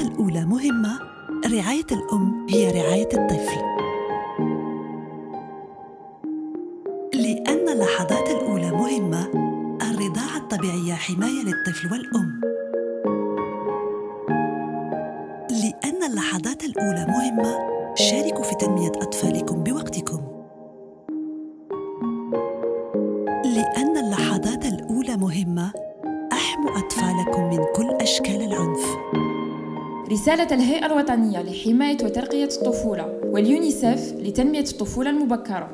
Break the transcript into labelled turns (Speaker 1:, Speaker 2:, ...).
Speaker 1: الأولى مهمة. رعاية الأم هي رعاية الطفل. لأن اللحظات الأولى مهمة. الرضاعة الطبيعية حماية للطفل والأم. لأن اللحظات الأولى مهمة. شاركوا في تنمية أطفالكم بوقتكم. لأن اللحظات أطفالكم من كل أشكال العنف.
Speaker 2: رسالة الهيئة الوطنية لحماية وترقية الطفولة واليونيسف لتنمية الطفولة المبكرة.